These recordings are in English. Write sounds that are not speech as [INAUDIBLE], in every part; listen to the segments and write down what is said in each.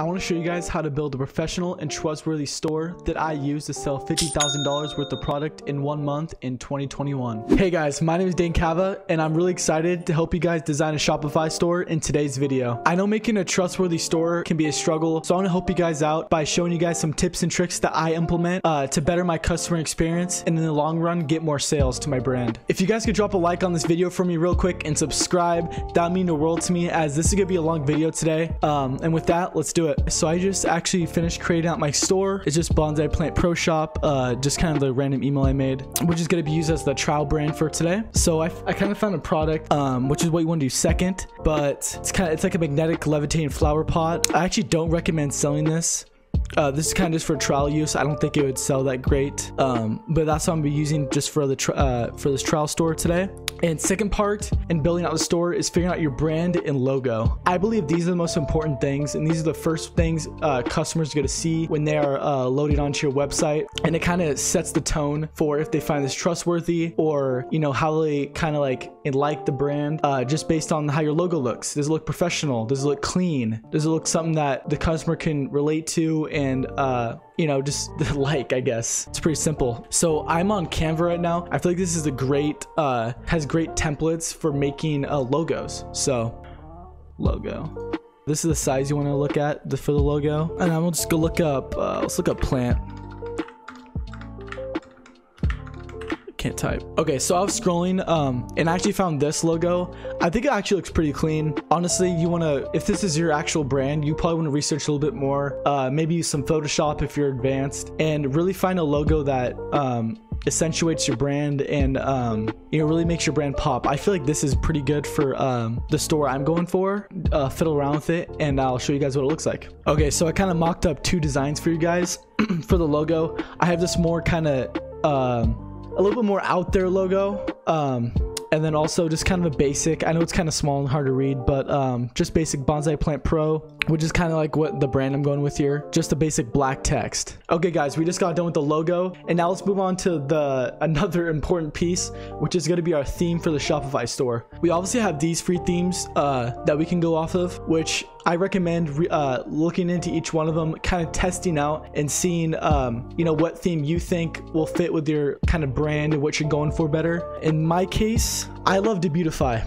I want to show you guys how to build a professional and trustworthy store that I use to sell $50,000 worth of product in one month in 2021. Hey guys, my name is Dane Cava and I'm really excited to help you guys design a Shopify store in today's video. I know making a trustworthy store can be a struggle, so I want to help you guys out by showing you guys some tips and tricks that I implement uh, to better my customer experience and in the long run get more sales to my brand. If you guys could drop a like on this video for me real quick and subscribe, that would mean the world to me as this is going to be a long video today. Um, and with that, let's do it. So I just actually finished creating out my store. It's just Bonsai Plant Pro Shop, uh, just kind of the random email I made, which is going to be used as the trial brand for today. So I, I kind of found a product, um, which is what you want to do second, but it's kind of, it's like a magnetic levitating flower pot. I actually don't recommend selling this uh, this is kind of just for trial use. I don't think it would sell that great, um, but that's what I'm gonna be using just for the uh, for this trial store today. And second part in building out the store is figuring out your brand and logo. I believe these are the most important things, and these are the first things uh, customers are gonna see when they are uh, loading onto your website, and it kind of sets the tone for if they find this trustworthy or you know how they kind of like like the brand uh, just based on how your logo looks. Does it look professional? Does it look clean? Does it look something that the customer can relate to and uh, you know, just [LAUGHS] like, I guess. It's pretty simple. So I'm on Canva right now. I feel like this is a great, uh, has great templates for making uh, logos. So logo. This is the size you want to look at the, for the logo. And I'm just go look up, uh, let's look up plant. Can't type. Okay, so I was scrolling um, and I actually found this logo. I think it actually looks pretty clean. Honestly, you want to, if this is your actual brand, you probably want to research a little bit more. Uh, maybe use some Photoshop if you're advanced and really find a logo that um, accentuates your brand and um, you know really makes your brand pop. I feel like this is pretty good for um, the store I'm going for. Uh, fiddle around with it and I'll show you guys what it looks like. Okay, so I kind of mocked up two designs for you guys [CLEARS THROAT] for the logo. I have this more kind of um, a little bit more out there logo. Um, and then also just kind of a basic i know it's kind of small and hard to read but um, just basic bonsai plant pro which is kind of like what the brand i'm going with here. Just a basic black text. Okay guys we just got done with the logo and now let's move on to the [LAUGHS] another important piece which is going to be our theme for the shopify store. We obviously have these free themes uh, that we can go off of which I recommend uh, looking into each one of them, kind of testing out and seeing, um, you know, what theme you think will fit with your kind of brand and what you're going for better. In my case, I love Debutify.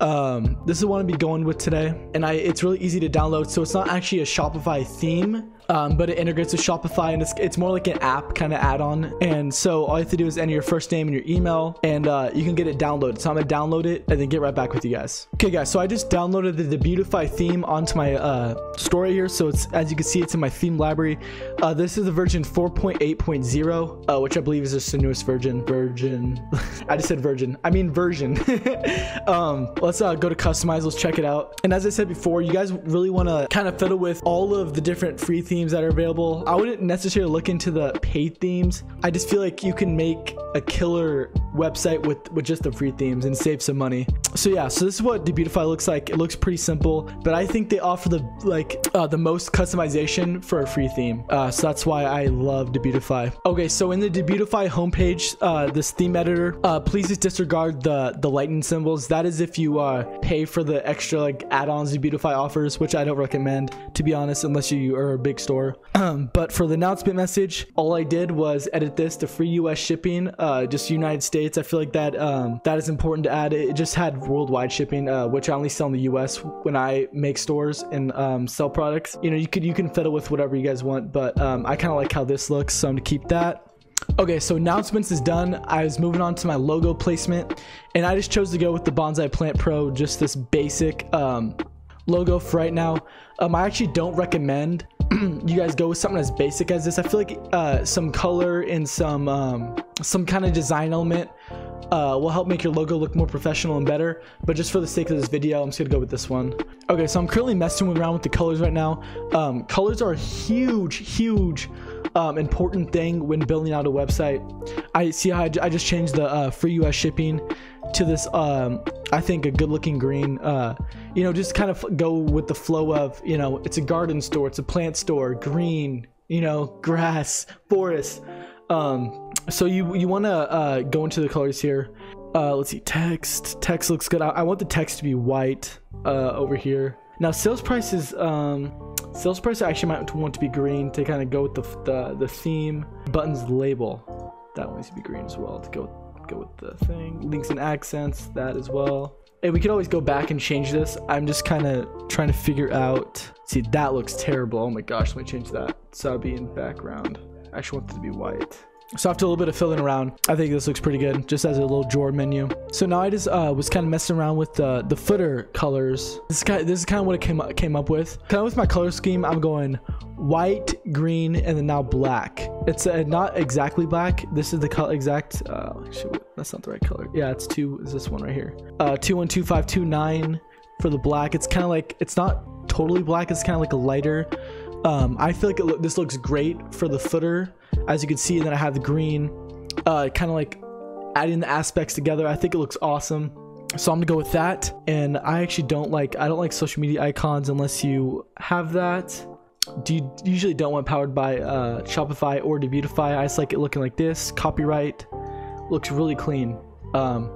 Um, this is what I'm be going with today, and I it's really easy to download. So it's not actually a Shopify theme um, but it integrates with Shopify and it's, it's more like an app kind of add-on. And so all you have to do is enter your first name and your email and uh, you can get it downloaded. So I'm gonna download it and then get right back with you guys. Okay guys, so I just downloaded the Debutify theme onto my uh, store here. So it's as you can see, it's in my theme library. Uh, this is the version 4.8.0, uh, which I believe is just the newest version. Version, [LAUGHS] I just said version. I mean version. [LAUGHS] um, let's uh, go to customize. Let's check it out. And as I said before, you guys really want to kind of fiddle with all of the different free themes themes that are available. I wouldn't necessarily look into the paid themes. I just feel like you can make a killer website with, with just the free themes and save some money. So yeah, so this is what Debutify looks like. It looks pretty simple, but I think they offer the like uh, the most customization for a free theme. Uh, so that's why I love Debutify. Okay, so in the Debutify homepage, uh, this theme editor, uh, please just disregard the the lightning symbols. That is if you uh, pay for the extra like add-ons Debutify offers, which I don't recommend to be honest, unless you are a big store. Um, but for the announcement message, all I did was edit this to free US shipping, uh, just United States. I feel like that um, that is important to add. It just had worldwide shipping, uh, which I only sell in the US when I make stores and um, sell products. You know, you could you can fiddle with whatever you guys want, but um, I kind of like how this looks, so I'm gonna keep that. Okay, so announcements is done. I was moving on to my logo placement, and I just chose to go with the Bonsai Plant Pro, just this basic um, logo for right now. Um, I actually don't recommend [CLEARS THROAT] you guys go with something as basic as this. I feel like uh, some color and some um, some kind of design element uh, will help make your logo look more professional and better. But just for the sake of this video, I'm just gonna go with this one. Okay, so I'm currently messing around with the colors right now. Um, colors are a huge, huge um, important thing when building out a website. I see how I, I just changed the uh, free US shipping to this, um, I think, a good looking green. Uh, you know, just kind of go with the flow of, you know, it's a garden store, it's a plant store, green, you know, grass, forest. Um, so you you want to uh, go into the colors here. Uh, let's see, text. Text looks good. I, I want the text to be white uh, over here. Now sales price is um sales price I actually might want to be green to kind of go with the the, the theme. Buttons label that one needs to be green as well to go go with the thing. Links and accents that as well. And we could always go back and change this. I'm just kind of trying to figure out. See, that looks terrible. Oh my gosh, let me change that. So I'll be in background. I actually want it to be white. So after a little bit of filling around, I think this looks pretty good, just as a little drawer menu. So now I just uh, was kind of messing around with the the footer colors. This kind of, this is kind of what it came up, came up with. Kind of with my color scheme, I'm going white, green, and then now black. It's uh, not exactly black. This is the color exact. Uh, shoot, that's not the right color. Yeah, it's two. Is this one right here? Uh, two one two five two nine for the black. It's kind of like it's not totally black. It's kind of like a lighter. Um, I feel like lo this looks great for the footer. As you can see then I have the green uh, kind of like adding the aspects together. I think it looks awesome. So I'm gonna go with that. And I actually don't like I don't like social media icons unless you have that. Do you usually don't want powered by uh, Shopify or Debutify I just like it looking like this. Copyright looks really clean. Um,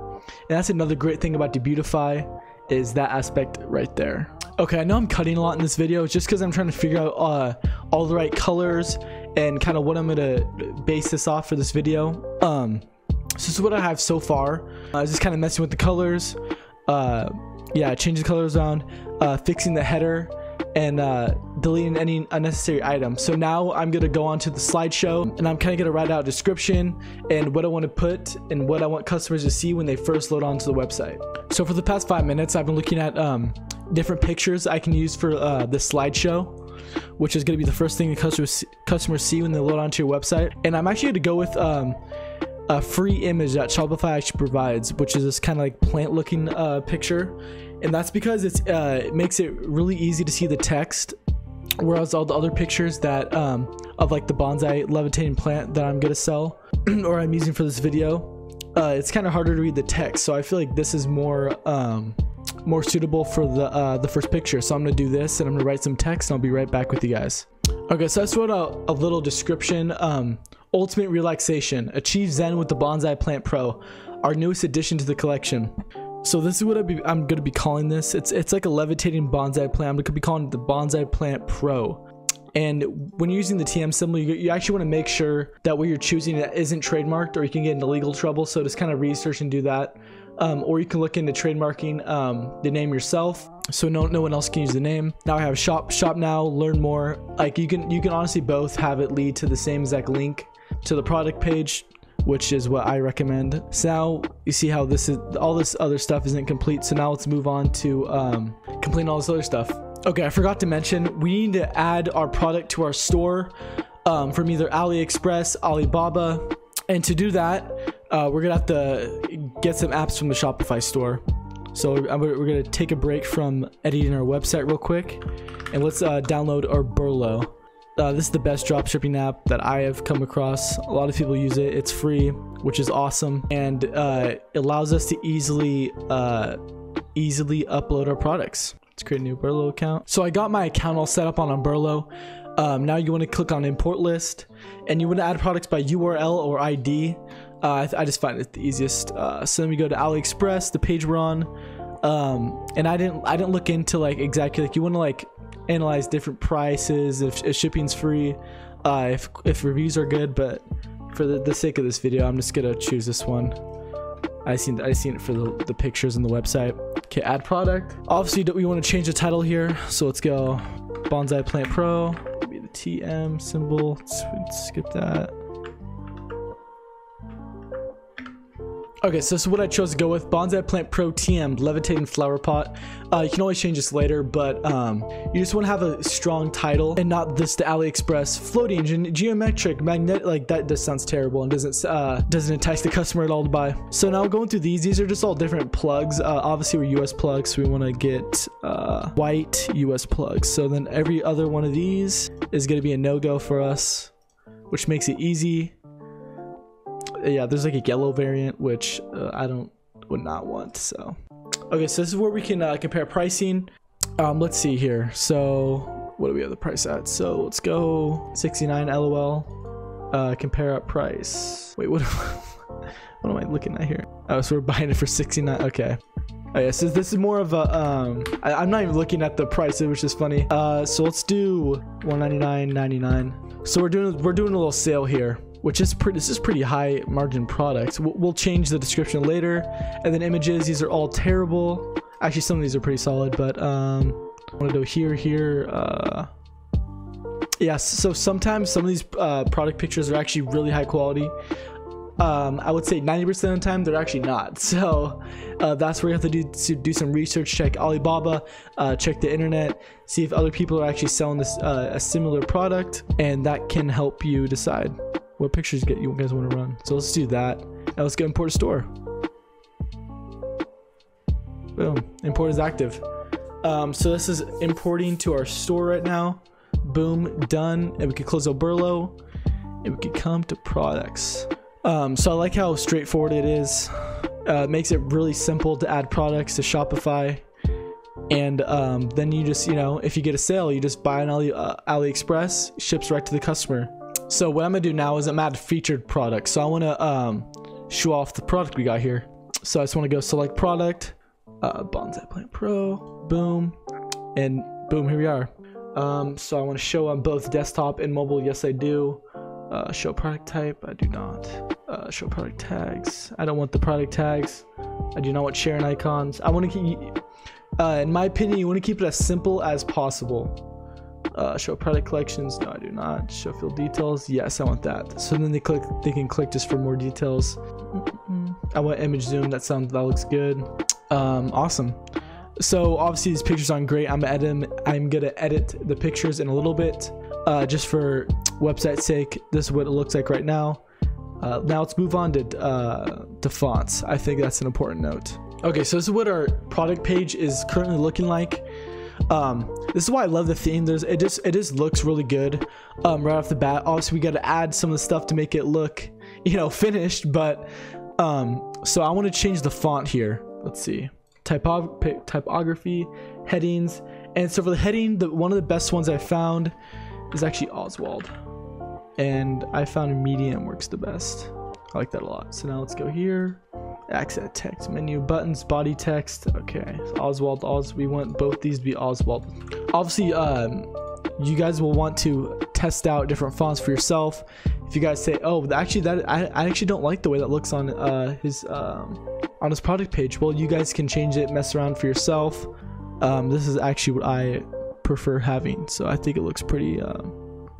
and that's another great thing about Debutify is that aspect right there okay I know I'm cutting a lot in this video just because I'm trying to figure out uh, all the right colors and kind of what I'm gonna base this off for this video. Um, so this is what I have so far. I was just kind of messing with the colors. Uh, yeah, changing the colors around, uh, fixing the header, and uh, deleting any unnecessary items. So now I'm gonna go on to the slideshow and I'm kind of gonna write out a description and what I want to put and what I want customers to see when they first load onto the website. So for the past five minutes, I've been looking at um, different pictures I can use for uh, the slideshow which is going to be the first thing the customers customers see when they load onto your website. And I'm actually going to go with um, a free image that Shopify actually provides, which is this kind of like plant looking uh, picture. And that's because it's uh, it makes it really easy to see the text. Whereas all the other pictures that um, of like the bonsai levitating plant that I'm gonna sell [CLEARS THROAT] or I'm using for this video, uh, it's kind of harder to read the text. So I feel like this is more um, more suitable for the uh, the first picture. So I'm gonna do this and I'm gonna write some text and I'll be right back with you guys. Okay, so I just wrote a, a little description. Um, Ultimate Relaxation. Achieve Zen with the Bonsai Plant Pro, our newest addition to the collection. So this is what be, I'm gonna be calling this. It's it's like a levitating bonsai plant. I'm gonna be calling it the Bonsai Plant Pro. And when you're using the TM symbol, you, you actually want to make sure that what you're choosing isn't trademarked or you can get into legal trouble. So just kind of research and do that um, or you can look into trademarking um, the name yourself. So no no one else can use the name. Now i have shop shop now learn more. Like you can you can honestly both have it lead to the same exact link to the product page which is what i recommend. So now you see how this is all this other stuff isn't complete. So now let's move on to um complete all this other stuff. Okay i forgot to mention we need to add our product to our store um, from either aliexpress alibaba. And to do that uh, we're gonna have to get some apps from the Shopify store. So we're gonna take a break from editing our website real quick, and let's uh, download Oberlo. Uh, this is the best dropshipping app that I have come across. A lot of people use it. It's free, which is awesome, and uh, allows us to easily uh, easily upload our products. Let's create a new Oberlo account. So I got my account all set up on Oberlo. Um, now you want to click on import list, and you want to add products by URL or ID. Uh, I, I, just find it the easiest. Uh, so then we go to AliExpress, the page we're on, um, and I didn't I didn't look into like exactly like you want to like analyze different prices if, if shipping's free, uh, if if reviews are good. But for the, the sake of this video, I'm just gonna choose this one. I seen I seen it for the, the pictures on the website. Okay, add product. Obviously, we want to change the title here, so let's go Bonsai Plant Pro. Be the TM symbol. Let's skip that. Okay, so this is what I chose to go with. Bonsai Plant Pro TM Levitating Flower Pot. Uh, you can always change this later, but um, you just want to have a strong title and not this the AliExpress floating ge geometric magnet. Like that just sounds terrible and doesn't uh, doesn't entice the customer at all to buy. So now going through these, these are just all different plugs. Uh, obviously, we're US plugs, so we want to get uh, white US plugs. So then every other one of these is going to be a no go for us, which makes it easy yeah, there's like a yellow variant, which uh, I don't would not want. So, okay, so this is where we can uh, compare pricing. Um, let's see here. So, what do we have the price at? So let's go 69 LOL. Uh, compare up price. Wait, what? [LAUGHS] what am I looking at here? Oh, so we're buying it for 69. Okay. Oh yeah, so this is more of a um I, am not even looking at the price, which is funny. Uh so let's do 199.99. So we're doing we're doing a little sale here, which is pretty this is pretty high margin products. We'll, change the description later. And then images, these are all terrible. Actually some of these are pretty solid, but um I want to go here, here, uh yeah, so sometimes some of these uh, product pictures are actually really high quality um, I would say 90% of the time they're actually not. [LAUGHS] So uh, that's where you have to do to do some research. Check Alibaba, uh, check the internet, see if other people are actually selling this uh, a similar product, and that can help you decide what pictures get you guys want to run. So let's do that. Now let's go import a store. Boom, import is active. Um, so this is importing to our store right now. Boom, done. And we can close Oberlo, and we can come to products. Um, so I like how straightforward it is. Uh, it makes it really simple to add products to Shopify. And um, then you just, you know, if you get a sale, you just buy on Ali, uh, AliExpress, ships right to the customer. So what I'm gonna do now is I'm add featured products. So I wanna um, show off the product we got here. So I just wanna go select product, uh, Bonsai Plant Pro, boom, and boom, here we are. Um, so I wanna show on both desktop and mobile, yes I do. Uh, show product type, I do not. Uh, show product tags, I don't want the product tags. I do not want sharing icons. I want to keep, uh, in my opinion, you want to keep it as simple as possible. Uh, show product collections, no I do not. Show field details, yes I want that. So then they click, they can click just for more details. I want image zoom, that sounds, that looks good. Um, awesome. So obviously these pictures aren't great. I'm edit, I'm gonna edit the pictures in a little bit uh, just for website sake, this is what it looks like right now. Uh, now let's move on to uh, to fonts. I think that's an important note. Okay, so this is what our product page is currently looking like. Um, this is why I love the theme. There's it just it just looks really good um, right off the bat. Obviously, we got to add some of the stuff to make it look you know [LAUGHS] finished. But um, so I want to change the font here. Let's see, Typo typography, headings, and so for the heading, the one of the best ones I found is actually Oswald. And I found medium works the best. I like that a lot. So now let's go here. Accent text menu, buttons, body text. Okay, Oswald, Os. We want both these to be Oswald. Obviously, um, you guys will want to test out different fonts for yourself. If you guys say, "Oh, actually, that I, I actually don't like the way that looks on uh, his um, on his product page," well, you guys can change it, mess around for yourself. Um, this is actually what I prefer having. So I think it looks pretty uh,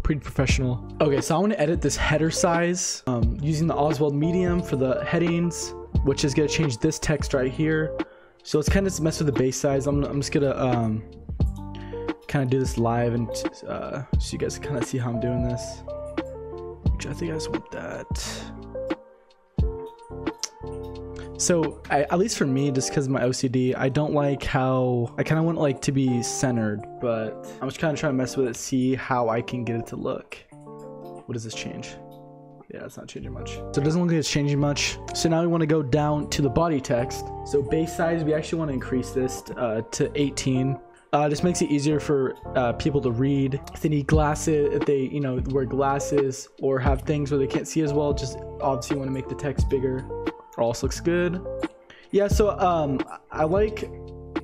pretty professional. Okay, so I want to edit this header size um, using the Oswald medium for the headings, which is going to change this text right here. So let's kind of mess with the base size. I'm, I'm just going to um, kind of do this live and uh, so you guys kind of see how I'm doing this. Which I think I just want that. So I, at least for me, just because of my OCD, I don't like how I kind of want like to be centered, but I'm just kind of trying to mess with it, see how I can get it to look. What does this change? Yeah, it's not changing much. So it doesn't look like it's changing much. So now we want to go down to the body text. So base size, we actually want to increase this uh, to 18. Uh, this makes it easier for uh, people to read. If they need glasses, if they, you know, wear glasses or have things where they can't see as well, just obviously want to make the text bigger. Also looks good. Yeah, so um, I like,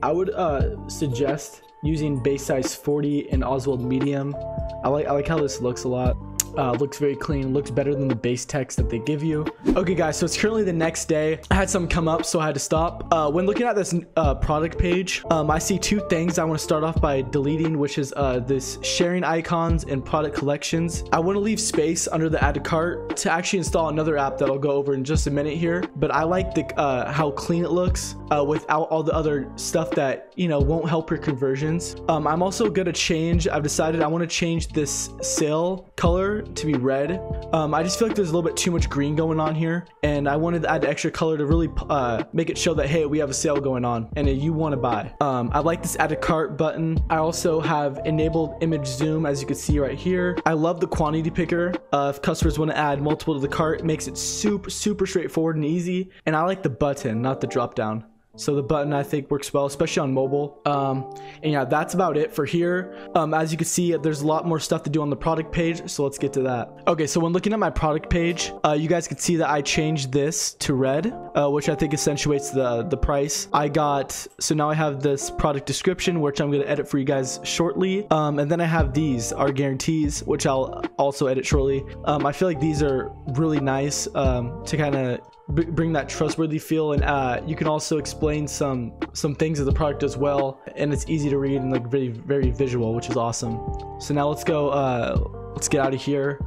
I would uh, suggest using base size 40 in Oswald medium. I like I like how this looks a lot. Uh, looks very clean, looks better than the base text that they give you. Okay guys, so it's currently the next day. I had something come up, so I had to stop. Uh, when looking at this uh, product page, um, I see two things I want to start off by deleting, which is uh, this sharing icons and product collections. I want to leave space under the add to cart to actually install another app that I'll go over in just a minute here. But I like the uh, how clean it looks uh, without all the other stuff that, you know, won't help your conversions. Um, I'm also going to change, I've decided I want to change this sale color to be red. Um, I just feel like there's a little bit too much green going on here, and I wanted to add extra color to really uh, make it show that, hey, we have a sale going on, and you want to buy. Um, I like this add to cart button. I also have enabled image zoom, as you can see right here. I love the quantity picker. Uh, if customers want to add multiple to the cart, it makes it super, super straightforward and easy. And I like the button, not the drop down. So the button I think works well, especially on mobile. Um, and yeah, that's about it for here. Um, as you can see, there's a lot more stuff to do on the product page. So let's get to that. Okay, so when looking at my product page, uh, you guys can see that I changed this to red, uh, which I think accentuates the, the price. I got, so now I have this product description, which I'm going to edit for you guys shortly. Um, and then I have these, our guarantees, which I'll also edit shortly. Um, I feel like these are really nice um, to kind of bring that trustworthy feel and uh, you can also explain some some things of the product as well and it's easy to read and like very very visual which is awesome. So now let's go uh, let's get out of here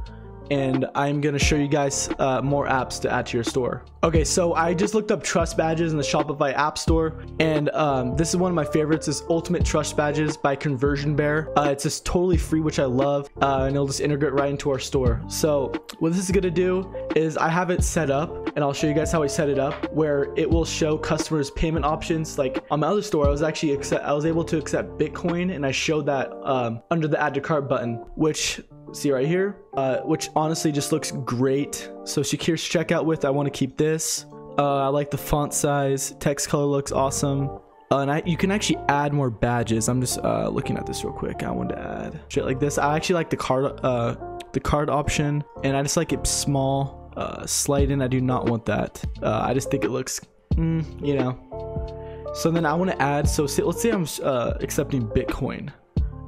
and I'm gonna show you guys uh, more apps to add to your store. Okay, so I just looked up trust badges in the Shopify App Store, and um, this is one of my favorites. Is Ultimate Trust Badges by Conversion Bear. Uh, it's just totally free, which I love, uh, and it'll just integrate right into our store. So what this is gonna do is I have it set up, and I'll show you guys how I set it up, where it will show customers payment options. Like on my other store, I was actually accept, I was able to accept Bitcoin, and I showed that um, under the Add to Cart button, which see right here, uh, which honestly just looks great. So Secure checkout with, I want to keep this. Uh, I like the font size. Text color looks awesome. Uh, and I, you can actually add more badges. I'm just uh, looking at this real quick. I want to add shit like this. I actually like the card, uh, the card option, and I just like it small, uh, slide in. I do not want that. I just think it looks, mm, you know. So then I want to add. So say, let's say I'm accepting Bitcoin,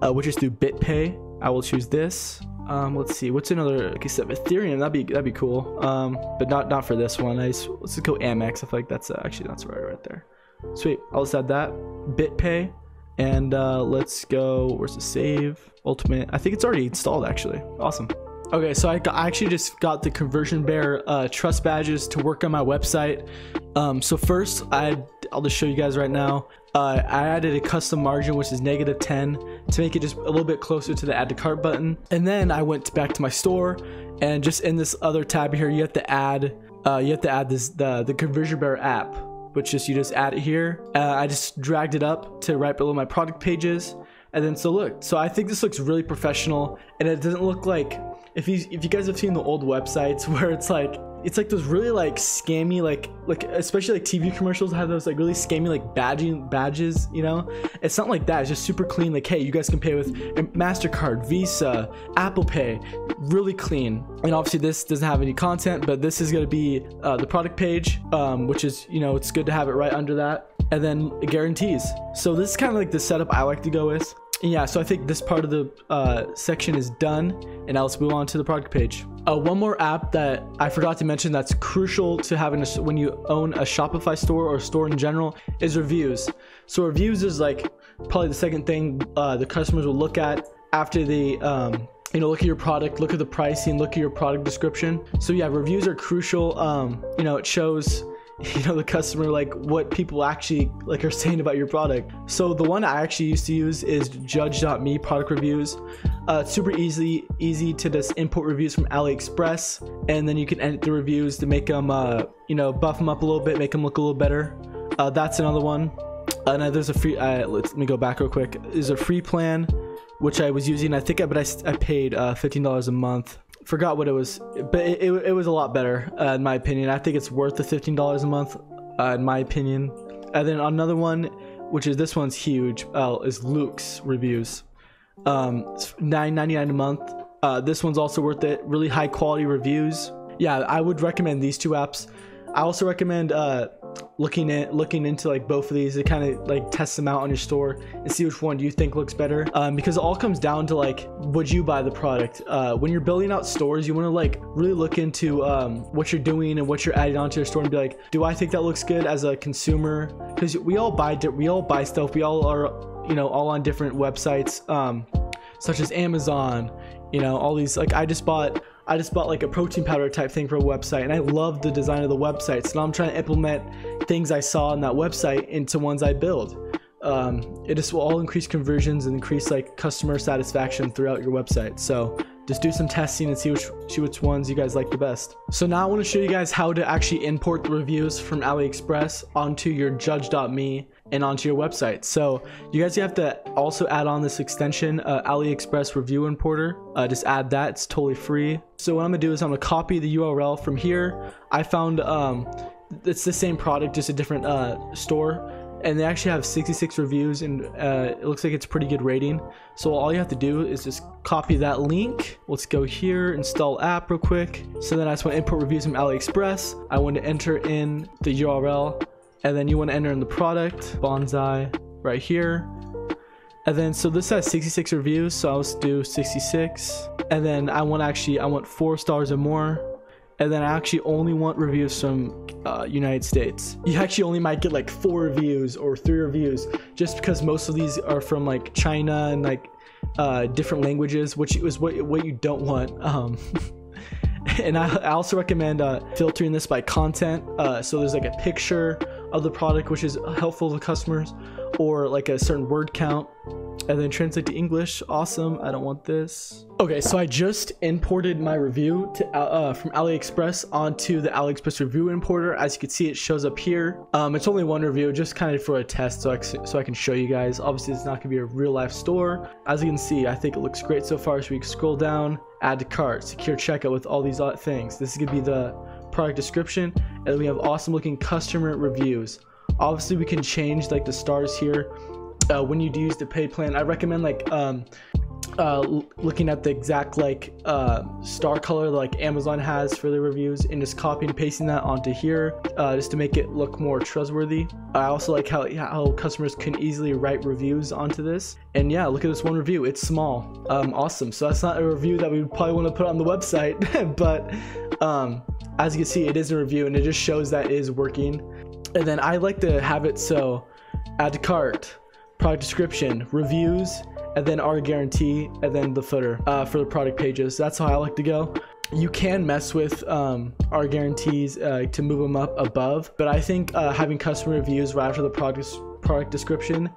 which is through BitPay. I will choose this. Um, let's see, what's another like except Ethereum? That'd be that'd be cool. Um, but not not for this one. I just, let's just go Amex. I feel like that's uh, actually that's right right there. Sweet. I'll just add that BitPay, and uh, let's go. Where's the save? Ultimate. I think it's already installed actually. Awesome. Okay, so I, got, I actually just got the Conversion Bear uh, trust badges to work on my website. Um, so first, I I'll just show you guys right now. Uh, I added a custom margin, which is negative 10 to make it just a little bit closer to the add to cart button. And then I went back to my store and just in this other tab here, you have to add, uh, you have to add this, the, the Conversion Bear app, which just, you just add it here. Uh, I just dragged it up to right below my product pages. And then so look, so I think this looks really professional and it doesn't look like if you if you guys have seen the old websites [LAUGHS] where it's like it's like those really like scammy like like especially like TV commercials have those like really scammy like badging badges you know? It's not like that it's just super clean like hey you guys can pay with Mastercard Visa Apple Pay really clean. And obviously this doesn't have any content but this is going to be uh, the product page um, which is you know it's good to have it right under that and then guarantees so this is kind of like the setup I like to go with yeah, so I think this part of the uh, section is done, and now let's move on to the product page. Uh, one more app that I forgot to mention that's crucial to having a, when you own a Shopify store or store in general is reviews. So reviews is like probably the second thing uh, the customers will look at after the um, you know look at your product look at the pricing look at your product description so yeah reviews are crucial um, you know it shows [LAUGHS] you know the customer like what people actually like are saying about your product. So the one i actually used to use is judge.me product reviews. Uh, super easy easy to just import reviews from aliexpress and then you can edit the reviews to make them uh, you know buff them up a little bit make them look a little better. Uh, that's another one. Uh, now there's a free uh, let me go back real quick. There's a free plan which i was using. I think i but i, I paid uh, $15 a month forgot what it was, but it, it, it was a lot better uh, in my opinion. I think it's worth the fifteen dollars a month, uh, in my opinion. And then another one, which is this one's huge, uh, is Loox reviews. Um, it's nine ninety nine a month. Uh, this one's also worth it. Really high quality reviews. Yeah, I would recommend these two apps. I also recommend uh, looking at looking into like both of these to kind of like test them out on your store and see which one do you think looks better. Um, because it all comes down to like would you buy the product? Uh, when you're building out stores you want to like really look into um, what you're doing and what you're adding onto your store and be like do i think that looks good as a consumer? Because we all buy we all buy stuff. We all are you know all on different websites um, such as amazon you know all these like i just bought I just bought like a protein powder type thing for a website and I love the design of the website. So now I'm trying to implement things I saw on that website into ones I build. Um, it just will all increase conversions and increase like customer satisfaction throughout your website. So just do some testing and see which see which ones you guys like the best. So now I want to show you guys how to actually import the reviews from AliExpress onto your judge.me and onto your website. So you guys have to also add on this extension, uh, AliExpress Review Importer. Uh, just add that, it's totally free. So what I'm gonna do is I'm gonna copy the URL from here. I found um, it's the same product, just a different uh, store. And they actually have 66 reviews, and uh, it looks like it's pretty good rating. So all you have to do is just copy that link. Let's go here, install app real quick. So then I just want to input reviews from AliExpress. I want to enter in the URL, and then you want to enter in the product, bonsai, right here. And then, so this has 66 reviews, so I'll just do 66. And then I want actually, I want four stars or more and then I actually only want reviews from uh, United States. You actually only might get like four reviews or three reviews just because most of these are from like China and like uh, different languages, which is what, what you don't want. Um, [LAUGHS] and I, I, also recommend uh, filtering this by content. Uh, so there's like a picture of the product, which is helpful to customers, or like a certain word count and then translate to English. Awesome. I don't want this. Okay, so I just imported my review to uh, uh, from AliExpress onto the AliExpress review importer. As you can see, it shows up here. Um, it's only one review, just kind of for a test, so I, so I can show you guys. Obviously, it's not gonna be a real life store. As you can see, I think it looks great so far. So we can scroll down, add to cart, secure checkout with all these things. This is gonna be the product description, and we have awesome looking customer reviews. Obviously, we can change like the stars here uh, when you do use the pay plan, I recommend like um, uh, looking at the exact like uh, star color like Amazon has for the reviews and just copying and pasting that onto here uh, just to make it look more trustworthy. I also like how, how customers can easily write reviews onto this. And yeah, look at this one review. It's small. Um, awesome. So that's not a review that we probably want to put on the website, [LAUGHS] but um, as you can see, it is a review and it just shows that it is working. And then I like to have it so add to cart product description, reviews, and then our guarantee, and then the footer uh, for the product pages. That's how I like to go. You can mess with um, our guarantees uh, to move them up above, but I think uh, having customer reviews right after the product product description,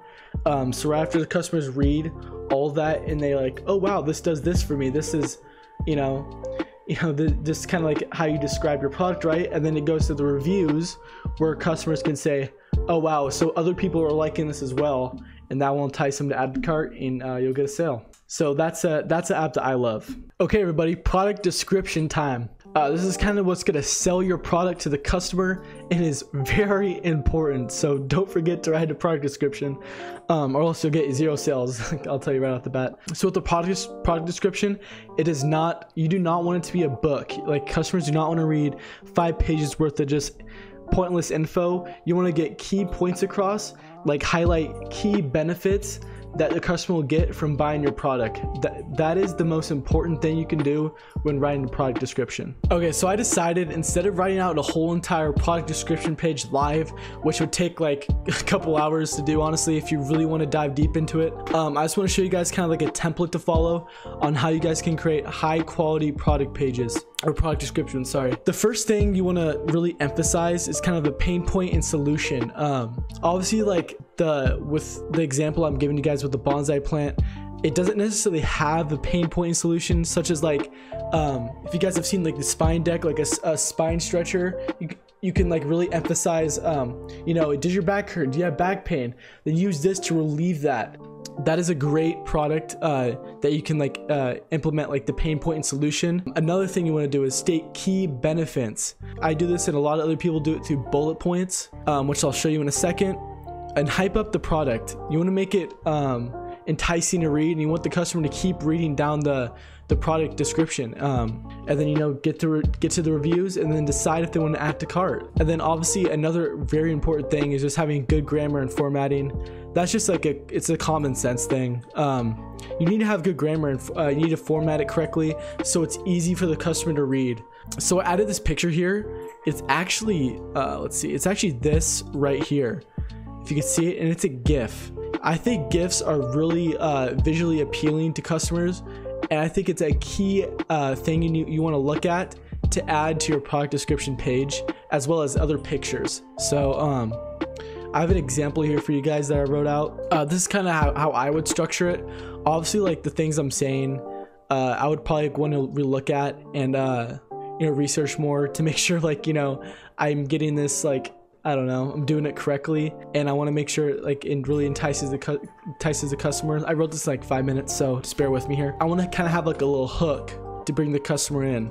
um, so right after the customers read all that and they like, oh wow, this does this for me. This is, you know, [LAUGHS] you know, the, this kind of like how you describe your product, right? And then it goes to the reviews where customers can say, oh wow, so other people are liking this as well and that will entice them to add to cart and uh, you'll get a sale. So that's a that's an app that I love. Okay, everybody, product description time. Uh, this is kind of what's gonna sell your product to the customer. It is very important, so don't forget to write a product description, um, or else you'll get zero sales. [LAUGHS] I'll tell you right off the bat. So with the product product description, it is not. You do not want it to be a book. Like customers do not want to read five pages worth of just pointless info. You want to get key points across like highlight key benefits that the customer will get from buying your product. That, that is the most important thing you can do when writing a product description. Okay, so I decided instead of writing out a whole entire product description page live, which would take like [LAUGHS] a couple hours to do, honestly, if you really want to dive deep into it, um, I just want to show you guys kind of like a template to follow on how you guys can create high quality product pages or product description sorry. The first thing you want to really emphasize is kind of the pain point and solution. Um obviously like the with the example i'm giving you guys with the bonsai plant it doesn't necessarily have a pain and solution such as like um if you guys have seen like the spine deck like a, a spine stretcher you, you can like really emphasize um you know does your back hurt? Do you have back pain? Then use this to relieve that that is a great product uh, that you can like uh, implement like the pain point and solution. Another thing you want to do is state key benefits. I do this and a lot of other people do it through bullet points, um, which I'll show you in a second. And hype up the product. You want to make it um, enticing to read and you want the customer to keep reading down the the product description um, and then you know get to get to the reviews and then decide if they want to add to cart. And then obviously another very important thing is just having good grammar and formatting. That's just like a it's a common sense thing. Um, you need to have good grammar and uh, you need to format it correctly so it's easy for the customer to read. So i added this picture here. It's actually uh, let's see it's actually this right here. If you can see it and it's a gif. I think GIFs are really uh, visually appealing to customers, and I think it's a key uh, thing you, you want to look at to add to your product description page, as well as other pictures. So, um, I have an example here for you guys that I wrote out. Uh, this is kind of how, how I would structure it. Obviously, like the things I'm saying, uh, I would probably want to relook at and uh, you know research more to make sure like you know I'm getting this like I don't know, I'm doing it correctly, and I want to make sure like it really entices the entices the customers. I wrote this in like five minutes, so just bear with me here. I want to kind of have like a little hook to bring the customer in.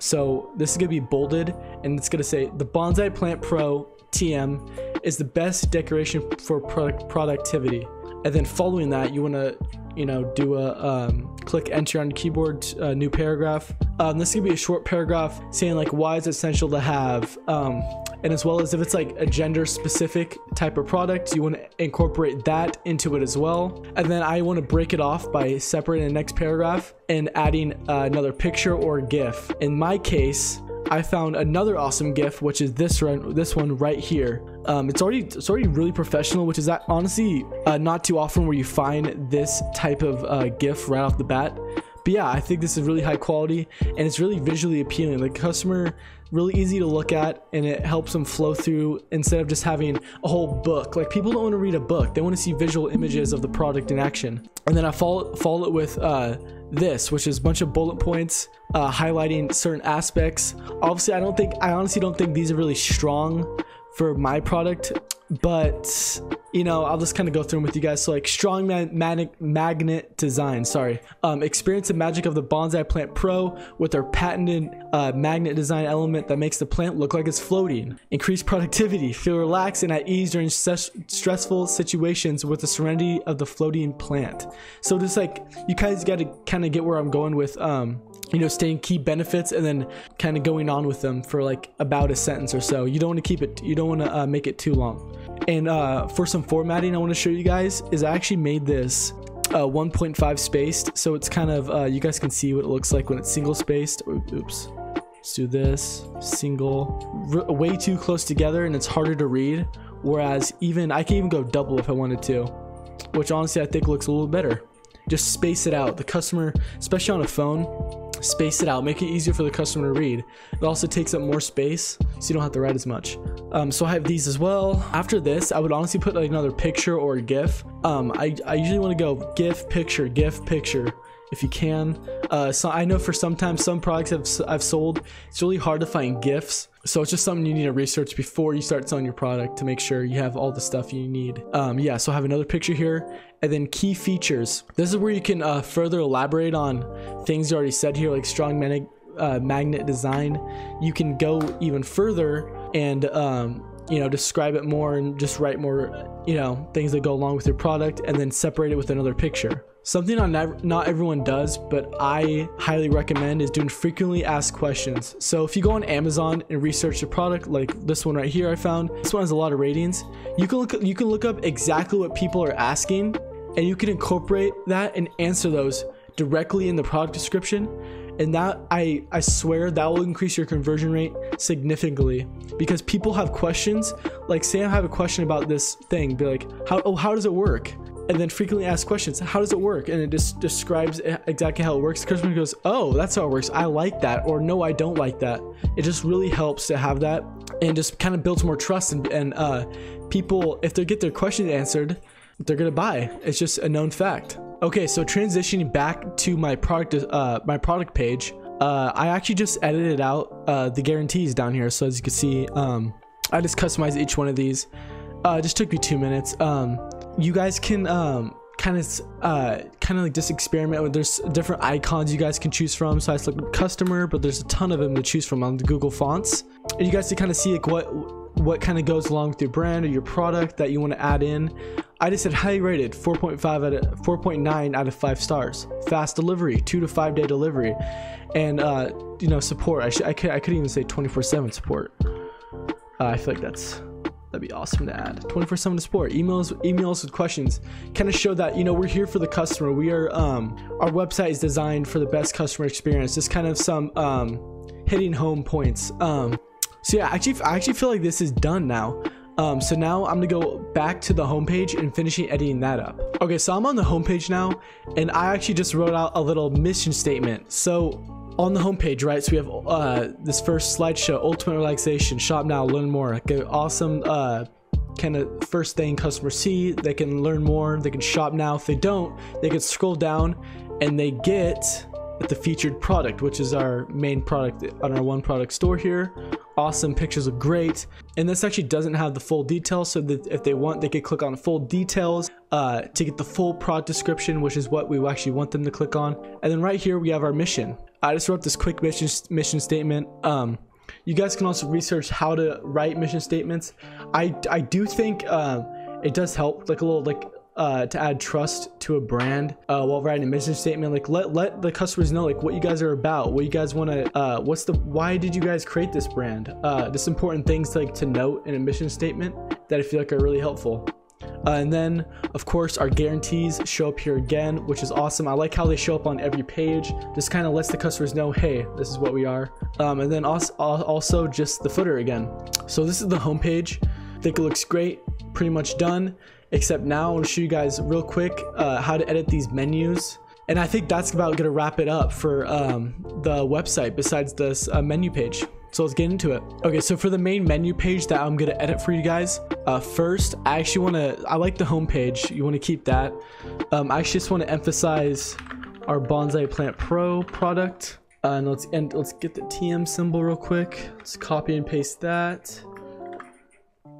So this is gonna be bolded and it's gonna say the Bonsai Plant Pro TM is the best decoration for product productivity. And then following that, you wanna you know, do a um, click enter on keyboard, uh, new paragraph. Um, this could be a short paragraph saying like why it's essential to have, um, and as well as if it's like a gender specific type of product, you want to incorporate that into it as well. And then I want to break it off by separating the next paragraph and adding uh, another picture or GIF. In my case, I found another awesome GIF, which is this one, this one right here. Um, it's already it's already really professional, which is that honestly uh, not too often where you find this type of uh, GIF right off the bat. But yeah, I think this is really high quality and it's really visually appealing. The customer really easy to look at and it helps them flow through instead of just having a whole book. Like people don't want to read a book; they want to see visual images of the product in action. And then I follow follow it with. Uh, this, which is a bunch of bullet points uh, highlighting certain aspects. Obviously, I don't think, I honestly don't think these are really strong for my product, but you know, I'll just kind of go through them with you guys. So like strong man- magnet magnet design, sorry. Um, experience the magic of the Bonsai Plant Pro with their patented uh, magnet design element that makes the plant look like it's floating. Increase productivity, feel relaxed and at ease during stressful situations with the serenity of the floating plant. So just like, you guys got to kind of get where I'm going with um, you know, staying key benefits and then kind of going on with them for like about a sentence or so. You don't want to keep it, you don't want to uh, make it too long. And uh, for some formatting I want to show you guys is I actually made this uh, 1.5 spaced. So it's kind of, uh, you guys can see what it looks like when it's single spaced. Oops. Let's do this. Single. R way too close together and it's harder to read. Whereas even, I can even go double if I wanted to. Which honestly I think looks a little better. Just space it out. The customer, especially on a phone, space it out, make it easier for the customer to read. It also takes up more space, so you don't have to write as much. Um, so I have these as well. After this, I would honestly put like another picture or a GIF. Um, I, I usually want to go GIF, picture, GIF, picture if you can. Uh, so I know for sometimes some products I've, I've sold, it's really hard to find GIFs. So it's just something you need to research before you start selling your product to make sure you have all the stuff you need. Um, yeah, so I have another picture here and then key features. This is where you can uh, further elaborate on things you already said here, like strong uh, magnet design. You can go even further and um, you know describe it more and just write more you know things that go along with your product and then separate it with another picture Something not, not everyone does, but I highly recommend is doing frequently asked questions. So if you go on Amazon and research a product like this one right here I found, this one has a lot of ratings. You can look you can look up exactly what people are asking and you can incorporate that and answer those directly in the product description and that I I swear that will increase your conversion rate significantly because people have questions like say I have a question about this thing be like how oh how does it work and then frequently asked questions. How does it work? And it just describes exactly how it works. Customer goes, oh, that's how it works. I like that. Or no, I don't like that. It just really helps to have that and just kind of builds more trust. And, and uh, people, if they get their questions answered, they're going to buy. It's just a known fact. Okay, so transitioning back to my product, uh, my product page, uh, I actually just edited out uh, the guarantees down here. So as you can see, um, I just customized each one of these. Uh, it just took me two minutes. Um, you guys can um, kind of uh, kind of like just experiment with there's different icons you guys can choose from. So I select customer but there's a ton of them to choose from on the Google fonts. And you guys can kind of see like what what kind of goes along with your brand or your product that you want to add in. I just said highly rated 4.5 out of 4.9 out of 5 stars. Fast delivery 2 to 5 day delivery. And uh, you know support. I, I, could, I could even say 24 7 support. Uh, I feel like that's That'd be awesome to add. 24/7 support. Emails, emails with questions. Kind of show that you know we're here for the customer. We are. Um, our website is designed for the best customer experience. Just kind of some um, hitting home points. Um, so yeah, actually, I actually feel like this is done now. Um, so now I'm gonna go back to the homepage and finishing editing that up. Okay, so I'm on the homepage now, and I actually just wrote out a little mission statement. So on the homepage, right? So we have uh, this first slideshow, ultimate relaxation, shop now, learn more. Like an awesome uh, kind of first thing customers see. They can learn more. They can shop now. If they don't, they can scroll down and they get the featured product, which is our main product on our one product store here. Awesome pictures look great. And this actually doesn't have the full details. So that if they want, they could click on full details uh, to get the full product description, which is what we actually want them to click on. And then right here, we have our mission. I just wrote this quick mission mission statement. Um, you guys can also research how to write mission statements. I I do think uh, it does help, like a little like uh, to add trust to a brand uh, while writing a mission statement. Like let let the customers know like what you guys are about, what you guys want to, uh, what's the why did you guys create this brand? Uh, just important things like to note in a mission statement that I feel like are really helpful. Uh, and then, of course, our guarantees show up here again, which is awesome. I like how they show up on every page. Just kind of lets the customers know, hey, this is what we are. Um, and then also, also just the footer again. So this is the homepage. I think it looks great. Pretty much done. Except now I want to show you guys real quick uh, how to edit these menus. And I think that's about gonna wrap it up for um, the website besides this uh, menu page. So let's get into it. Okay, so for the main menu page that I'm gonna edit for you guys, uh, first, I actually wanna, I like the home page. You wanna keep that. Um, I just wanna emphasize our Bonsai Plant Pro product. Uh, and let's and let's get the TM symbol real quick. Let's copy and paste that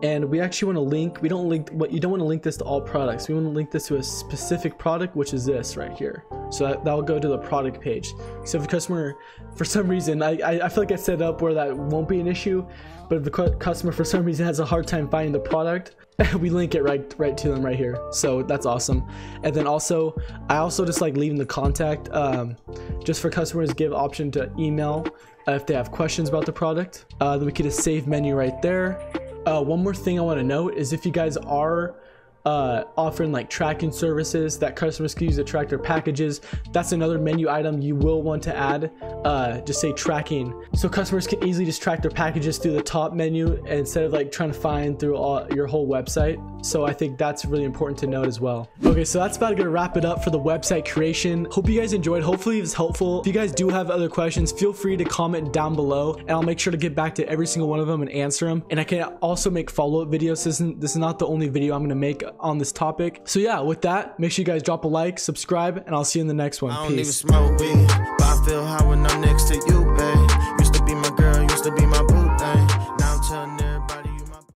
and we actually want to link we don't link what you don't want to link this to all products. We want to link this to a specific product which is this right here. So that, that'll go to the product page. So if the customer for some reason I, I, feel like i set up where that won't be an issue but if the customer for some reason has a hard time finding the product [LAUGHS] we link it right right to them right here. So that's awesome. And then also i also just like leaving the contact um, just for customers give option to email uh, if they have questions about the product. Uh, then we could just save menu right there uh, one more thing I want to note is if you guys are uh, offering like tracking services that customers can use to track their packages. That's another menu item you will want to add. Uh, just say tracking, so customers can easily just track their packages through the top menu instead of like trying to find through all, your whole website. So I think that's really important to note as well. Okay, so that's about gonna wrap it up for the website creation. Hope you guys enjoyed. Hopefully it was helpful. If you guys do have other questions, feel free to comment down below and I'll make sure to get back to every single one of them and answer them. And I can also make follow-up videos. This isn't, this is not the only video I'm gonna make on this topic. So yeah, with that, make sure you guys drop a like, subscribe, and I'll see you in the next one. Peace.